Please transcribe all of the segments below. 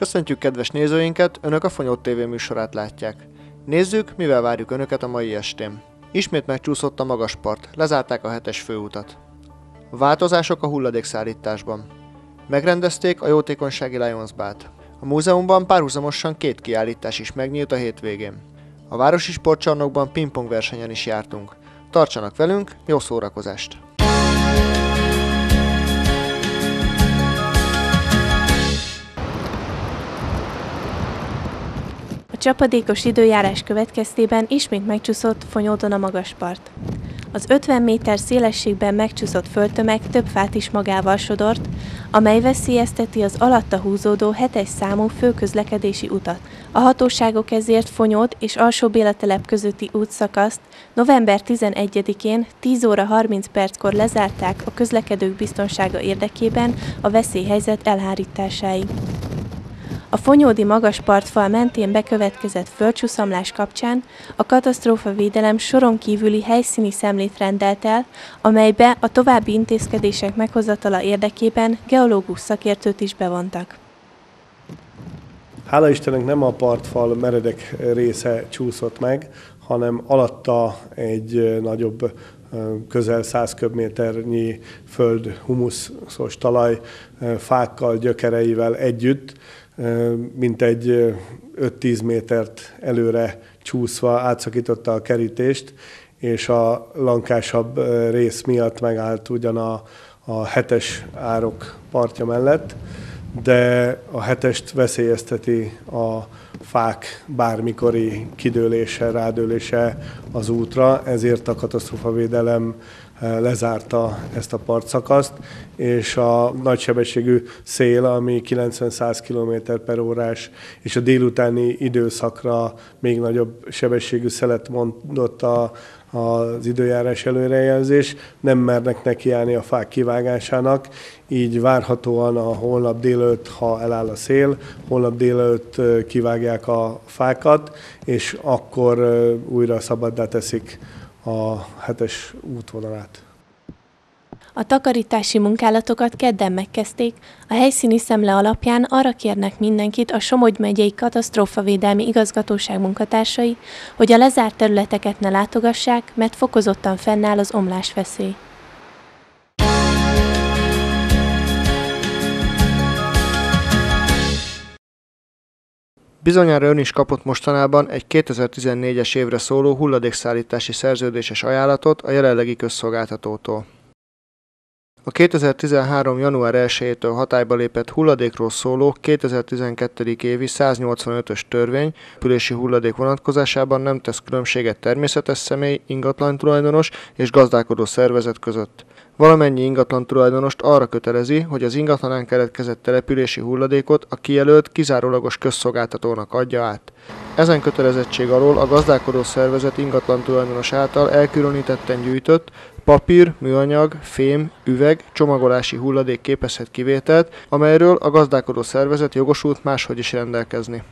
Köszöntjük kedves nézőinket, Önök a Fonyót TV műsorát látják. Nézzük, mivel várjuk Önöket a mai estén. Ismét megcsúszott a magaspart, lezárták a hetes főutat. Változások a hulladékszállításban. Megrendezték a jótékonysági Lions Bát. A múzeumban párhuzamosan két kiállítás is megnyílt a hétvégén. A városi sportcsarnokban pingpong versenyen is jártunk. Tartsanak velünk, jó szórakozást! Csapadékos időjárás következtében ismét megcsúszott Fonyódon a magaspart. Az 50 méter szélességben megcsúszott földtömeg több fát is magával sodort, amely veszélyezteti az alatta húzódó hetes számú főközlekedési utat. A hatóságok ezért Fonyód és Alsó Bélatelep közötti útszakaszt november 11-én 10 óra 30 perckor lezárták a közlekedők biztonsága érdekében a veszélyhelyzet elhárításáig. A Fonyódi magas partfal mentén bekövetkezett földcsúszamlás kapcsán a katasztrófavédelem soron kívüli helyszíni szemlét rendelt el, amelybe a további intézkedések meghozatala érdekében geológus szakértőt is bevontak. Hála Istennek nem a partfal meredek része csúszott meg, hanem alatta egy nagyobb közel 100 köbméternyi föld, humuszos talaj, fákkal, gyökereivel együtt mint egy 5-10 métert előre csúszva átszakította a kerítést, és a lankásabb rész miatt megállt ugyan a, a hetes árok partja mellett, de a hetest veszélyezteti a fák bármikori kidőlése, rádőlése az útra, ezért a katasztrófavédelem lezárta ezt a partszakaszt, és a nagysebességű szél, ami 90-100 km per órás, és a délutáni időszakra még nagyobb sebességű szelet mondott a, az időjárás előrejelzés, nem mernek nekiállni a fák kivágásának, így várhatóan a holnap délőtt, ha eláll a szél, holnap délőtt kivágják a fákat, és akkor újra szabaddá teszik a hetes útvonalát. A takarítási munkálatokat kedden megkezdték, a helyszíni szemle alapján arra kérnek mindenkit a Somogy megyei katasztrófavédelmi igazgatóság munkatársai, hogy a lezárt területeket ne látogassák, mert fokozottan fennáll az omlás veszély. Bizonyára ön is kapott mostanában egy 2014-es évre szóló hulladékszállítási szerződéses ajánlatot a jelenlegi közszolgáltatótól. A 2013. január 1-től hatályba lépett hulladékról szóló 2012. évi 185-ös törvény pülési hulladék vonatkozásában nem tesz különbséget természetes személy, ingatlan tulajdonos és gazdálkodó szervezet között. Valamennyi ingatlan tulajdonost arra kötelezi, hogy az ingatlanán keletkezett települési hulladékot a kijelölt, kizárólagos közszolgáltatónak adja át. Ezen kötelezettség alól a gazdálkodó szervezet ingatlan tulajdonos által elkülönítetten gyűjtött, papír, műanyag, fém, üveg, csomagolási hulladék képezhet kivételt, amelyről a gazdálkodó szervezet jogosult máshogy is rendelkezni.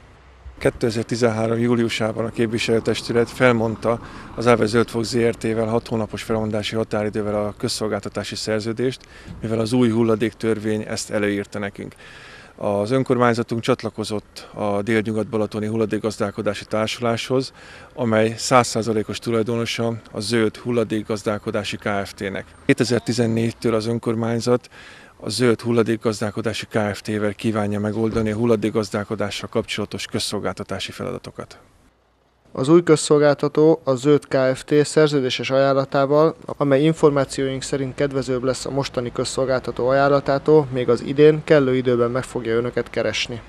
2013. júliusában a képviselőtestület felmondta az Áve Zöldfog ZRT-vel 6 hónapos felmondási határidővel a közszolgáltatási szerződést, mivel az új hulladéktörvény ezt előírta nekünk. Az önkormányzatunk csatlakozott a Délnyugat-Balatoni Hulladékgazdálkodási Társuláshoz, amely 100%-os tulajdonosa a Zöld Hulladékgazdálkodási Kft-nek. 2014-től az önkormányzat a Zöld Hulladékgazdálkodási Kft-vel kívánja megoldani a hulladékgazdálkodással kapcsolatos közszolgáltatási feladatokat. Az új közszolgáltató a Zöld Kft. szerződéses ajánlatával, amely információink szerint kedvezőbb lesz a mostani közszolgáltató ajánlatától, még az idén kellő időben meg fogja önöket keresni.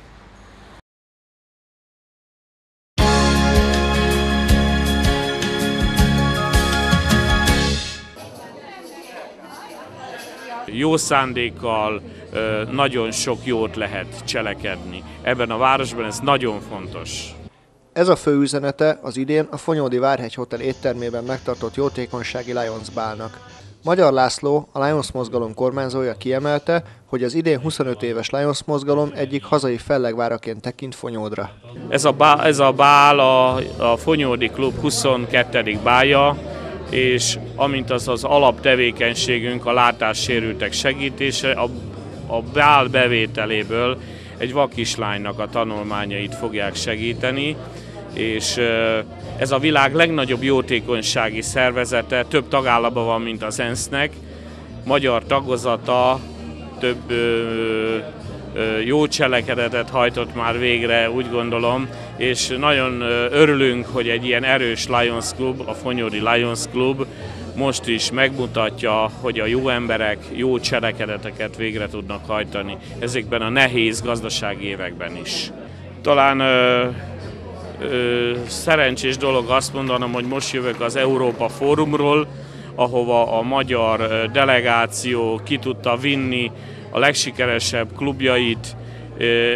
Jó szándékkal nagyon sok jót lehet cselekedni. Ebben a városban ez nagyon fontos. Ez a fő üzenete az idén a Fonyódi Várhegy Hotel éttermében megtartott jótékonysági Lions bálnak. Magyar László, a Lions mozgalom kormányzója kiemelte, hogy az idén 25 éves Lions mozgalom egyik hazai fellegváraként tekint Fonyódra. Ez a bál, ez a, bál a, a Fonyódi Klub 22. bája, és amint az az alaptevékenységünk a látássérültek segítése, a, a bál bevételéből egy vakislánynak a tanulmányait fogják segíteni, és ez a világ legnagyobb jótékonysági szervezete, több tagállamban van, mint az ENSZ-nek, magyar tagozata több jó cselekedetet hajtott már végre, úgy gondolom, és nagyon örülünk, hogy egy ilyen erős Lions Club, a Fonyori Lions Club most is megmutatja, hogy a jó emberek jó cselekedeteket végre tudnak hajtani ezekben a nehéz gazdasági években is. Talán ö, ö, szerencsés dolog azt mondanom, hogy most jövök az Európa Fórumról, ahova a magyar delegáció ki tudta vinni a legsikeresebb klubjait,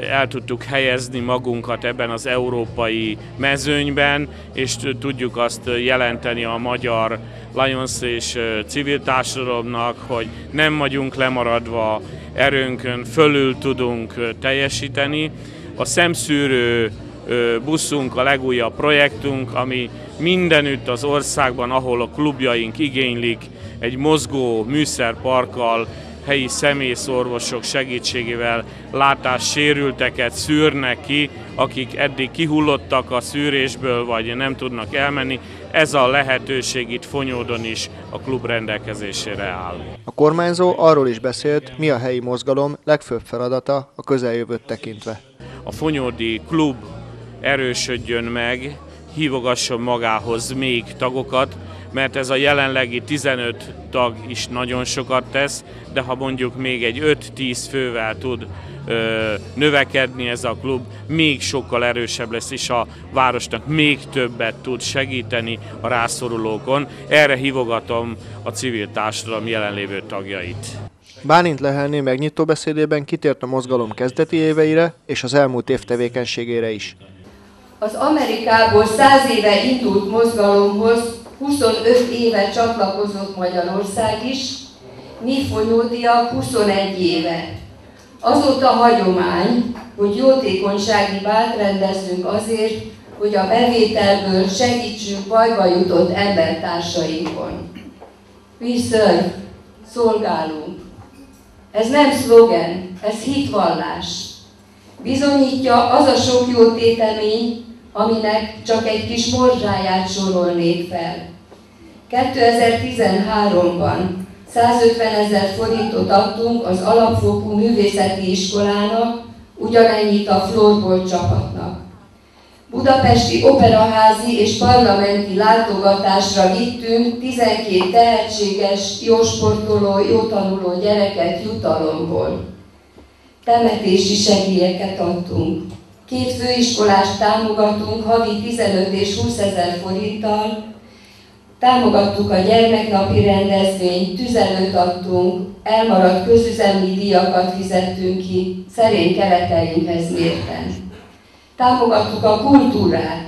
el tudtuk helyezni magunkat ebben az európai mezőnyben, és tudjuk azt jelenteni a magyar Lions és civil társadalomnak, hogy nem vagyunk lemaradva, erőnkön fölül tudunk teljesíteni. A szemszűrő buszunk a legújabb projektunk, ami mindenütt az országban, ahol a klubjaink igénylik, egy mozgó műszerparkkal helyi személyszorvosok segítségével látássérülteket szűrnek ki, akik eddig kihullottak a szűrésből, vagy nem tudnak elmenni. Ez a lehetőség itt Fonyódon is a klub rendelkezésére áll. A kormányzó arról is beszélt, mi a helyi mozgalom legfőbb feladata a közeljövőt tekintve. A Fonyódi klub erősödjön meg, hívogasson magához még tagokat, mert ez a jelenlegi 15 tag is nagyon sokat tesz, de ha mondjuk még egy 5-10 fővel tud ö, növekedni ez a klub, még sokkal erősebb lesz, és a városnak még többet tud segíteni a rászorulókon. Erre hívogatom a civil társadalom jelenlévő tagjait. Bálint Lehelné megnyitó beszédében kitért a mozgalom kezdeti éveire és az elmúlt év tevékenységére is. Az Amerikából száz éve indult mozgalomhoz 25 éve csatlakozott Magyarország is, mi Fonyódiak 21 éve. Azóta hagyomány, hogy jótékonysági bát rendezzünk azért, hogy a bevételből segítsünk bajba jutott embertársainkon. We serve, szolgálunk. Ez nem szlogen, ez hitvallás. Bizonyítja az a sok jó tétemény, aminek csak egy kis morzsáját sorolnék fel. 2013-ban 150 ezer forintot adtunk az alapfokú művészeti iskolának, ugyanennyit a floorball csapatnak. Budapesti operaházi és parlamenti látogatásra vittünk 12 tehetséges, jó sportoló, jó tanuló gyereket jutalomból. Temetési segélyeket adtunk. Két főiskolást támogatunk havi 15 és 20 ezer forinttal, Támogattuk a gyermeknapi rendezvényt, tüzelőt adtunk, elmaradt közüzemi díjakat fizettünk ki, szerény kereteinkhez mérten. Támogattuk a kultúrát.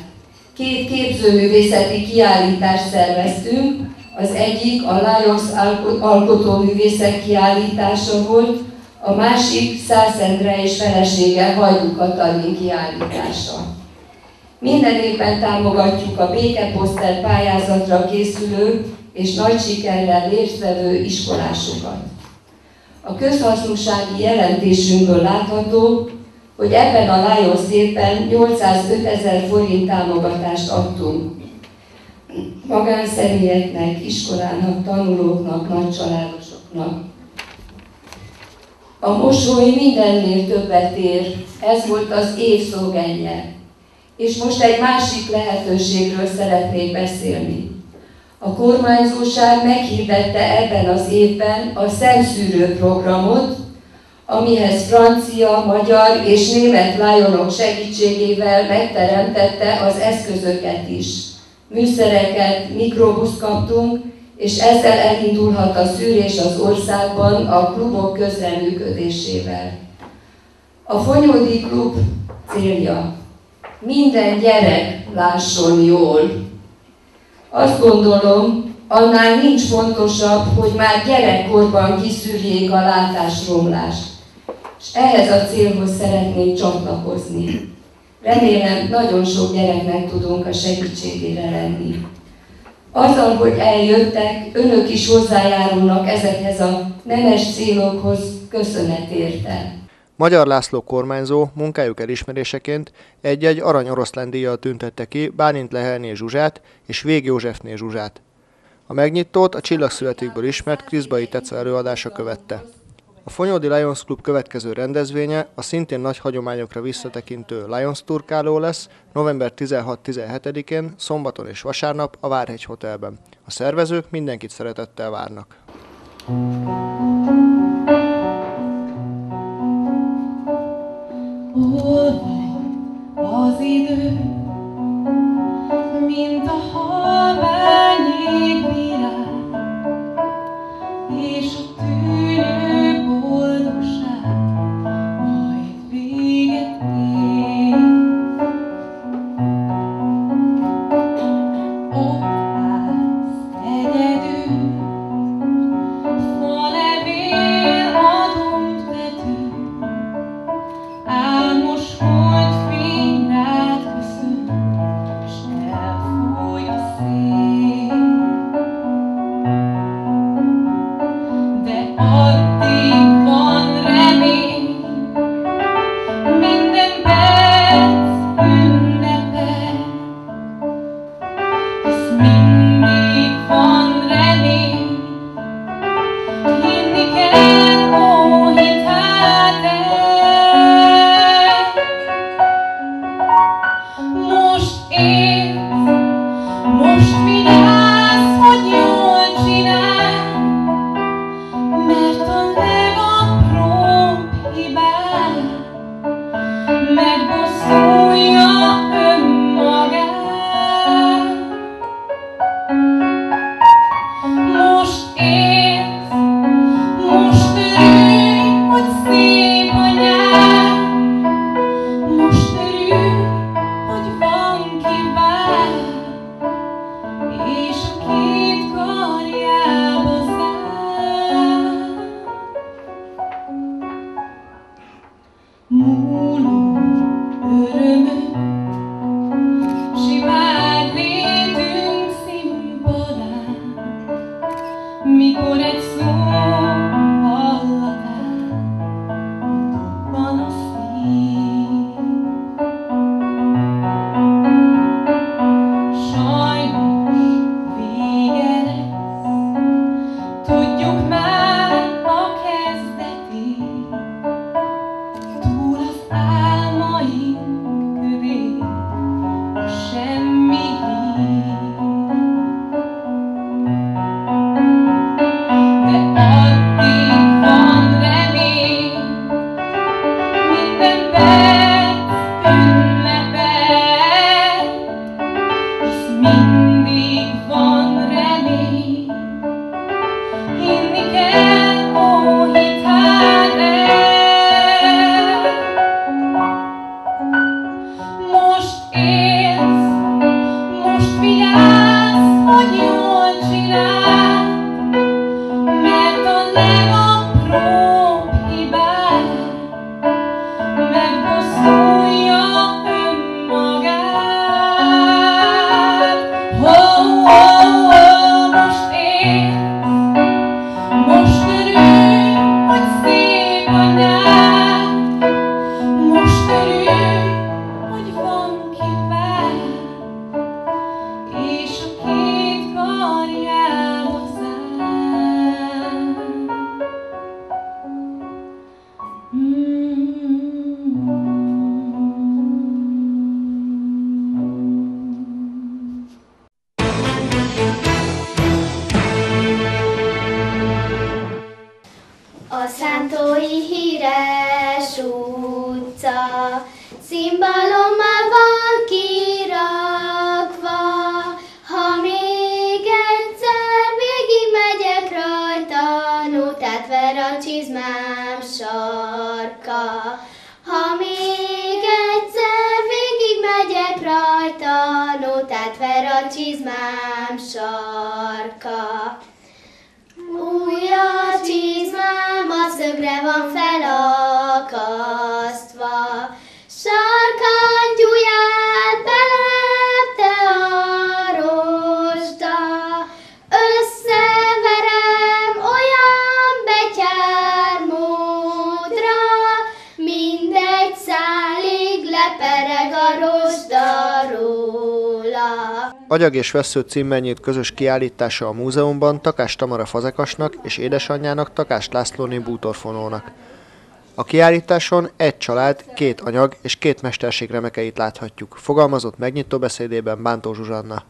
Két képzőművészeti kiállítást szerveztünk, az egyik a Lions alkotóművészek kiállítása volt, a másik Szász Endre és felesége Hajdú Katalin kiállítása. Minden évben támogatjuk a békeposzter pályázatra készülő és nagy sikerrel résztvevő iskolásokat. A közhasznúsági jelentésünkből látható, hogy ebben a Lions évben 805 ezer forint támogatást adtunk magánszemélyeknek, iskolának, tanulóknak, nagycsaládosoknak. A mosoly mindennél többet ér, ez volt az év szlogenje. És most egy másik lehetőségről szeretnék beszélni. A kormányzóság meghirdette ebben az évben a szemszűrő programot, amihez francia, magyar és német lájonok segítségével megteremtette az eszközöket is. Műszereket, mikrobuszt kaptunk, és ezzel elindulhat a szűrés az országban a klubok közreműködésével. A Fonyódi Klub célja minden gyerek lásson jól. Azt gondolom, annál nincs fontosabb, hogy már gyerekkorban kiszűrjék a látásromlást. És ehhez a célhoz szeretnék csatlakozni. Remélem, nagyon sok gyereknek tudunk a segítségére lenni. Azzal, hogy eljöttek, önök is hozzájárulnak ezekhez a nemes célokhoz, köszönet érte. Magyar László kormányzó munkájuk elismeréseként egy-egy arany oroszlán díjjal tüntette ki Bálint Lehelné Zsuzsát és Vég Józsefné Zsuzsát. A megnyitót a csillagszületékből ismert Kriszbai Teca előadása követte. A Fonyódi Lions Club következő rendezvénye a szintén nagy hagyományokra visszatekintő Lions turkáló lesz november 16-17-én, szombaton és vasárnap a Várhegy Hotelben. A szervezők mindenkit szeretettel várnak. Thank you. hol van az idő, mint a hal. Same. Agyag és Vesző címmennyit közös kiállítása a múzeumban Takás Tamara Fazekasnak és édesanyjának Takás Lászlóné bútorfonónak. A kiállításon egy család, két anyag és két mesterség remekeit láthatjuk, fogalmazott megnyitó beszédében Bántó Zsuzsanna.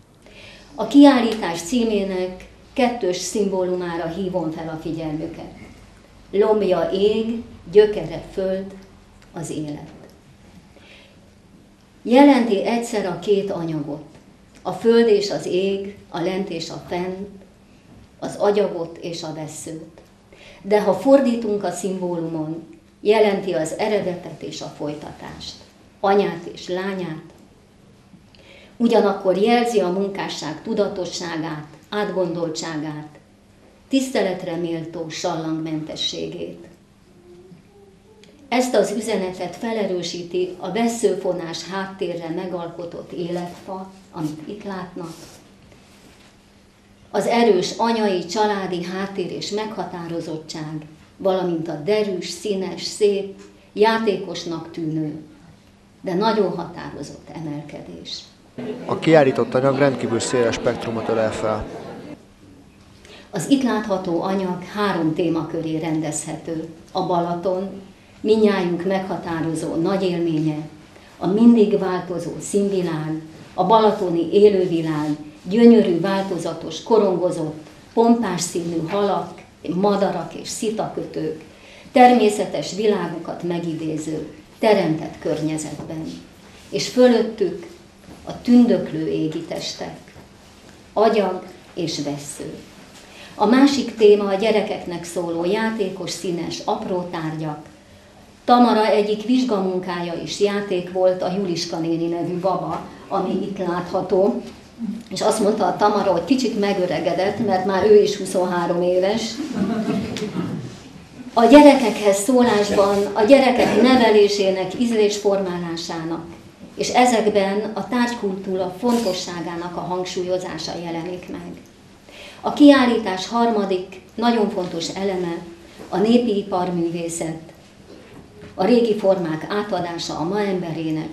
A kiállítás címének kettős szimbólumára hívom fel a figyelmüket. Lombja ég, gyökere föld, az élet. Jelenti egyszer a két anyagot, a föld és az ég, a lent és a fent, az agyagot és a veszőt. De ha fordítunk a szimbólumon, jelenti az eredetet és a folytatást, anyát és lányát, ugyanakkor jelzi a munkásság tudatosságát, átgondoltságát, tiszteletre méltó sallangmentességét. Ezt az üzenetet felerősíti a veszőfonás háttérre megalkotott életfa, amit itt látnak. Az erős anyai, családi háttér és meghatározottság, valamint a derűs, színes, szép, játékosnak tűnő, de nagyon határozott emelkedés. A kiállított anyag rendkívül széles spektrumot ölel fel. Az itt látható anyag három témaköré rendezhető. A Balaton, minnyájunk meghatározó nagy élménye, a mindig változó színvilág, a balatoni élővilág, gyönyörű, változatos, korongozott, pompás színű halak, madarak és szitakötők, természetes világukat megidéző, teremtett környezetben. És fölöttük a tündöklő égi testek, agyag és vesző. A másik téma a gyerekeknek szóló játékos, színes, apró tárgyak. Tamara egyik vizsgamunkája is játék volt, a Juliska néni nevű baba, ami itt látható. És azt mondta a Tamara, hogy kicsit megöregedett, mert már ő is 23 éves. A gyerekekhez szólásban, a gyerekek nevelésének, ízlésformálásának, és ezekben a tárgykultúra fontosságának a hangsúlyozása jelenik meg. A kiállítás harmadik, nagyon fontos eleme a népi iparművészet, a régi formák átadása a ma emberének.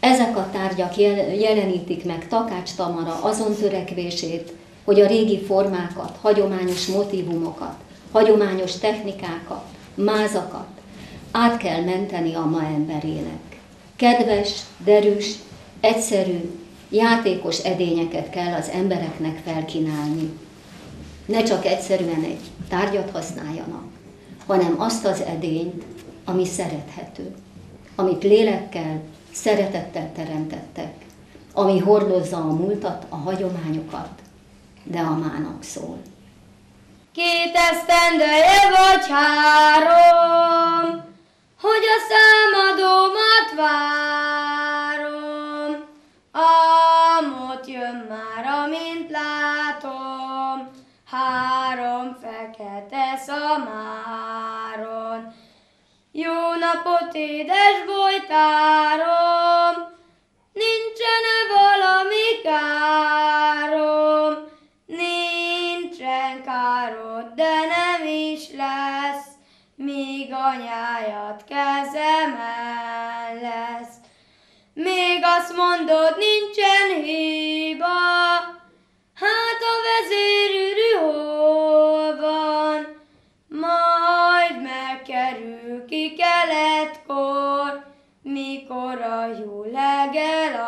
Ezek a tárgyak jelenítik meg Takács Tamara azon törekvését, hogy a régi formákat, hagyományos motivumokat, hagyományos technikákat, mázakat át kell menteni a ma emberének. Kedves, derűs, egyszerű, játékos edényeket kell az embereknek felkínálni. Ne csak egyszerűen egy tárgyat használjanak, hanem azt az edényt, ami szerethető, amit lélekkel, szeretettel teremtettek, ami hordozza a múltat, a hagyományokat, de a mának szól. Két esztendeje vagy három, hogy a számadómat várom. Álmot jön már, amint látom, három fekete szamáron. Jó napot, édes bolytárom, nincsen-e valami károm? Nincsen károd, de nem is lesz, míg anyáját kezemen lesz. Még azt mondod, nincsen hiba, legel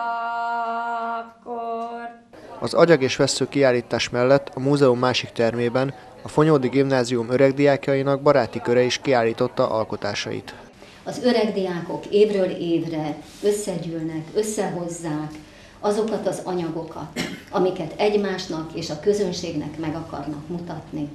akkor. Az agyag és vesző kiállítás mellett a múzeum másik termében a Fonyódi Gimnázium öregdiákjainak baráti köre is kiállította alkotásait. Az öreg diákok évről évre összegyűlnek, összehozzák azokat az anyagokat, amiket egymásnak és a közönségnek meg akarnak mutatni.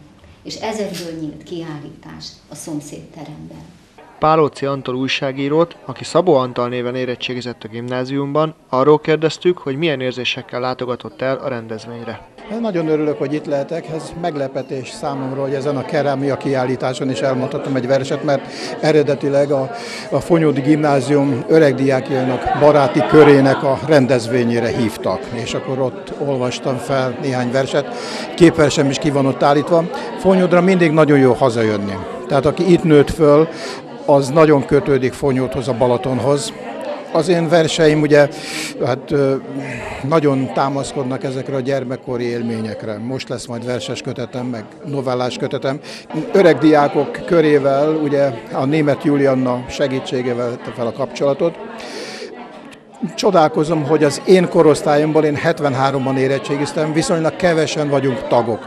És ezekből nyílt kiállítás a szomszédteremben. Pálóci Antal újságírót, aki Szabó Antal néven érettségizett a gimnáziumban, arról kérdeztük, hogy milyen érzésekkel látogatott el a rendezvényre. Én nagyon örülök, hogy itt lehetek. Ez meglepetés számomra, hogy ezen a kerámia kiállításon is elmondhatom egy verset, mert eredetileg a, a Fonyódi Gimnázium öregdiákjainak baráti körének a rendezvényére hívtak. És akkor ott olvastam fel néhány verset. Képversem is ki van ott állítva. Fonyódra mindig nagyon jó hazajönni. Tehát aki itt nőtt föl, az nagyon kötődik Fonyódhoz, a Balatonhoz. Az én verseim ugye hát nagyon támaszkodnak ezekre a gyermekkori élményekre. Most lesz majd verses kötetem, meg novellás kötetem. Öreg diákok körével, ugye a német Julianna segítségével vette fel a kapcsolatot. Csodálkozom, hogy az én korosztályomból én 73-ban érettségiztem, viszonylag kevesen vagyunk tagok.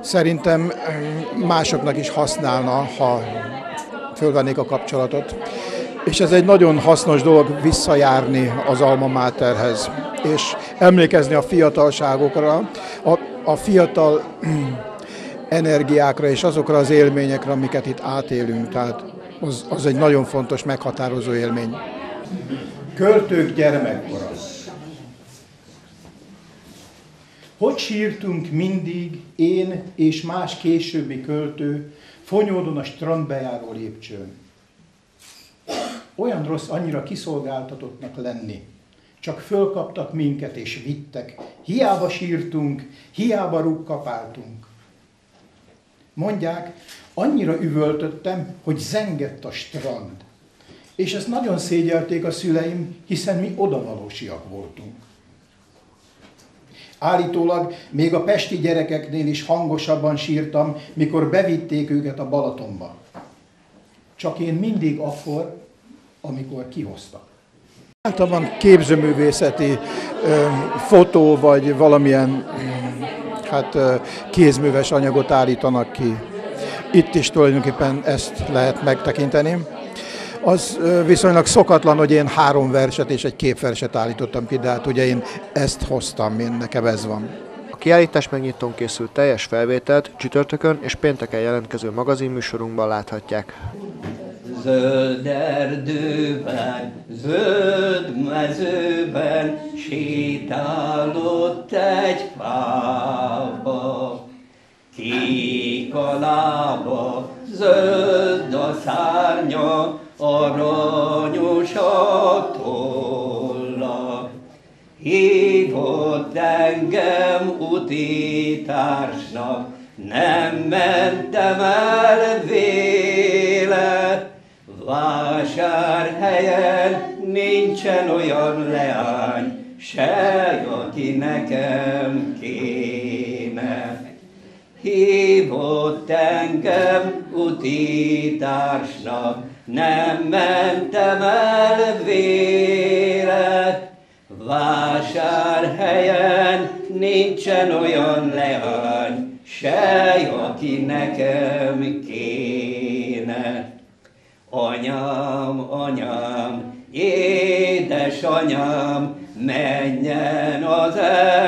Szerintem másoknak is használna, ha fölvennék a kapcsolatot. És ez egy nagyon hasznos dolog visszajárni az Alma Materhez, és emlékezni a fiatalságokra, a, a fiatal energiákra és azokra az élményekre, amiket itt átélünk. Tehát az, az egy nagyon fontos, meghatározó élmény. Költők gyermekkora. Hogy sírtunk mindig, én és más későbbi költő, fonyódon a strandbejáró lépcsőn. Olyan rossz annyira kiszolgáltatottnak lenni. Csak fölkaptak minket és vittek. Hiába sírtunk, hiába rúgkapáltunk. Mondják, annyira üvöltöttem, hogy zengett a strand. És ezt nagyon szégyelték a szüleim, hiszen mi odavalósiak voltunk. Állítólag még a pesti gyerekeknél is hangosabban sírtam, mikor bevitték őket a Balatonba. Csak én mindig akkor, amikor kihoztak. Általában képzőművészeti ö, fotó vagy valamilyen hát, ö, kézműves anyagot állítanak ki. Itt is tulajdonképpen ezt lehet megtekinteni. Az viszonylag szokatlan, hogy én három verset és egy képverset állítottam ki, de hát ugye én ezt hoztam, én nekem ez van. A kiállítás megnyitón készült teljes felvételt csütörtökön és pénteken jelentkező magazinműsorunkban láthatják. Zöld erdőben, zöld mezőben sétálott egy fába. Kék a lába, zöld a szárnya, aranyos a tolla. Hívott engem utitársnak, nem mentem el véle. Vásárhelyen nincsen olyan leány, se aki nekem kéne. Hívott engem utitársnak, nem mentem el vélet, vásárhelyen nincsen olyan leány, se aki nekem kéne. Anyám, anyám, édesanyám, menjen az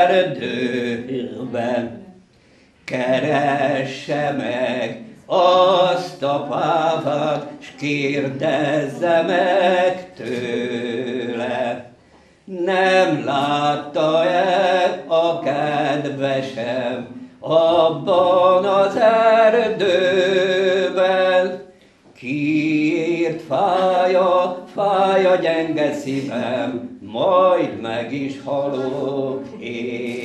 erdőben, keresse meg azt a pávát, s kérdezze meg tőle. Nem látta-e a kedvesem abban az erdőben? Kiért fája, fája gyenge szívem, majd meg is halok érte.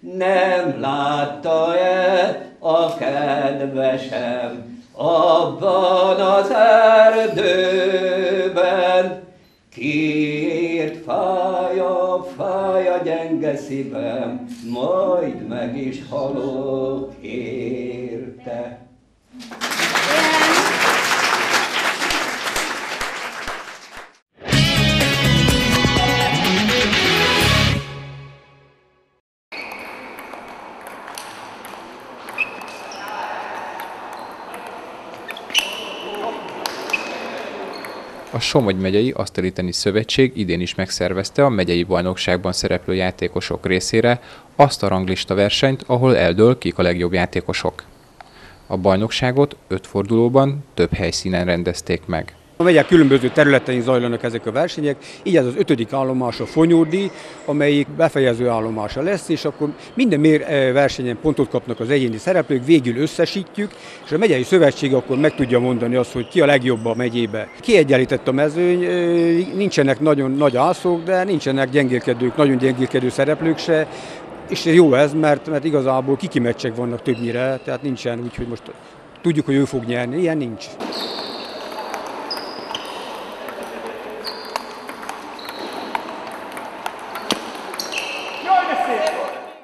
Nem látta-e a kedvesem abban az erdőben. Kiért fája, fája gyenge szívem, majd meg is halok érte. A Somogy megyei Asztali Tenisz Szövetség idén is megszervezte a megyei bajnokságban szereplő játékosok részére azt a ranglista versenyt, ahol eldől kik a legjobb játékosok. A bajnokságot öt fordulóban több helyszínen rendezték meg. A megyek különböző területein zajlanak ezek a versenyek, így ez az ötödik állomás a Fonyódi, amelyik befejező állomása lesz, és akkor minden mér versenyen pontot kapnak az egyéni szereplők, végül összesítjük, és a megyei szövetség akkor meg tudja mondani azt, hogy ki a legjobb a megyébe. Kiegyenlített a mezőny, nincsenek nagyon nagy ászok, de nincsenek gyengélkedők, nagyon gyengélkedő szereplők se, és jó ez, mert, mert igazából kikimeccsek vannak többnyire, tehát nincsen úgy, hogy most tudjuk, hogy ő fog nyerni, ilyen nincs.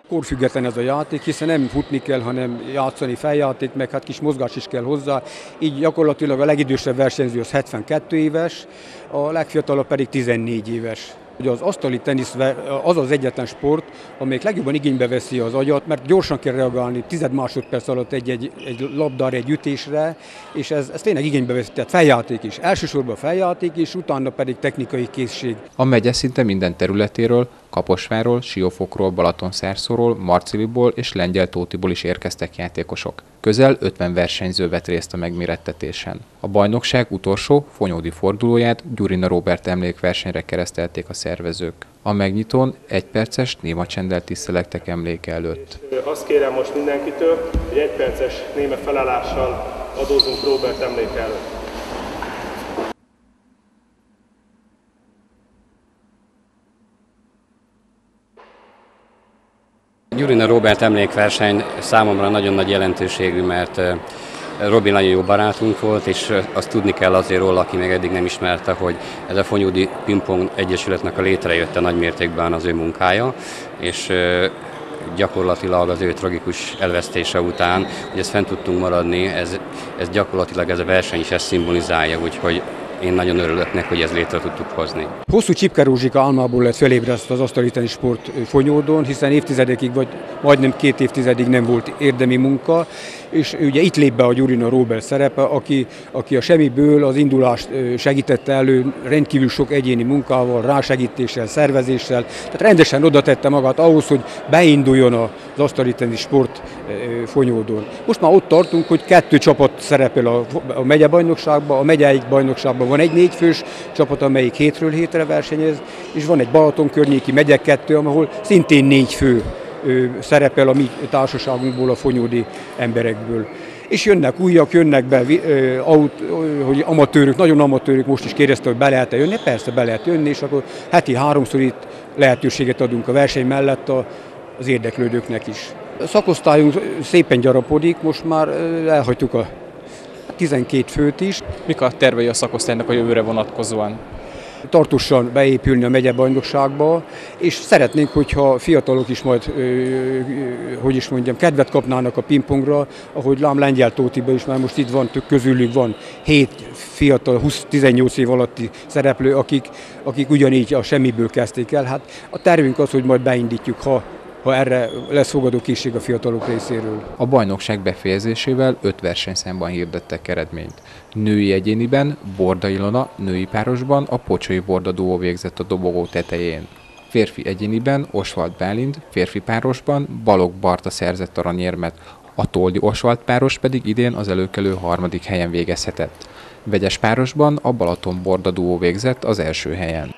Korfüggetlen ez a játék, hiszen nem futni kell, hanem játszani feljáték, meg hát kis mozgás is kell hozzá. Így gyakorlatilag a legidősebb versenyző az 72 éves, a legfiatalabb pedig 14 éves. Ugye az asztali tenisz az az egyetlen sport, amelyik legjobban igénybe veszi az agyat, mert gyorsan kell reagálni, tized másodperc alatt egy, egy, egy labdára, egy ütésre, és ez, ez tényleg igénybe veszi. Tehát feljáték is. Elsősorban feljáték, és utána pedig technikai készség. A megye szinte minden területéről, Kaposváról, Siófokról, Balatonszárszóról, Marciliból és Lengyel Tótiból is érkeztek játékosok. Közel 50 versenyző vett részt a megmérettetésen. A bajnokság utolsó, fonyódi fordulóját Gyurina Robert emlékversenyre keresztelték a szervezők. A megnyitón egy perces néma csenddel tisztelektek emléke előtt. Azt kérem most mindenkitől, hogy egy perces néme felállással adózunk Robert emléke előtt. Gyurina Robert emlékverseny számomra nagyon nagy jelentőségű, mert Robi nagyon jó barátunk volt, és azt tudni kell azért róla, aki még eddig nem ismerte, hogy ez a Fonyúdi Pingpong Egyesületnek a létrejötte nagy mértékben az ő munkája, és gyakorlatilag az ő tragikus elvesztése után, hogy ezt fent tudtunk maradni, ez, ez gyakorlatilag ez a verseny is ezt szimbolizálja, úgyhogy én nagyon örülök neki, hogy ez létre tudtuk hozni. Hosszú Csipke Rózsika álmából lett felébresztve az asztaliteni sport fonyódon, hiszen évtizedekig, vagy majdnem két évtizedig nem volt érdemi munka, és ugye itt lép be a Gyurina Robert szerepe, aki, aki a semmiből az indulást segítette elő rendkívül sok egyéni munkával, rásegítéssel, szervezéssel, tehát rendesen oda tette magát ahhoz, hogy beinduljon az asztaliteni sport fonyódon. Most már ott tartunk, hogy kettő csapat szerepel a, a megyebajnokságban, a megyei bajnokságban van egy négyfős csapat, amelyik hétről hétre versenyez, és van egy Balaton környéki megye kettő, ahol szintén négy fő szerepel a mi társaságunkból, a fonyódi emberekből. És jönnek újak, jönnek be, hogy amatőrök, nagyon amatőrök, most is kérdezte, hogy be lehet-e jönni, persze be lehet jönni, és akkor heti háromszor itt lehetőséget adunk a verseny mellett az érdeklődőknek is. A szakosztályunk szépen gyarapodik, most már elhagytuk a 12 főt is. Mik a tervei a szakosztálynak a jövőre vonatkozóan? Tartósan beépülni a megyebajnokságba, és szeretnénk, hogyha fiatalok is majd, hogy is mondjam, kedvet kapnának a pingpongra, ahogy Lám Lengyel Tótiba is, mert most itt van, közülük van 7 fiatal, 20-18 év alatti szereplő, akik, akik ugyanígy a semmiből kezdték el. Hát a tervünk az, hogy majd beindítjuk, ha ha erre lesz fogadókészség a fiatalok részéről. A bajnokság befejezésével öt versenyszámban hirdettek eredményt. Női egyéniben Borda Ilona, női párosban a Pocsai Borda duó végzett a dobogó tetején. Férfi egyéniben Oswald Bálint, férfi párosban Balog Barta szerzett aranyérmet, a Toldi Oswald páros pedig idén az előkelő harmadik helyen végezhetett. Vegyes párosban a Balaton Borda duó végzett az első helyen.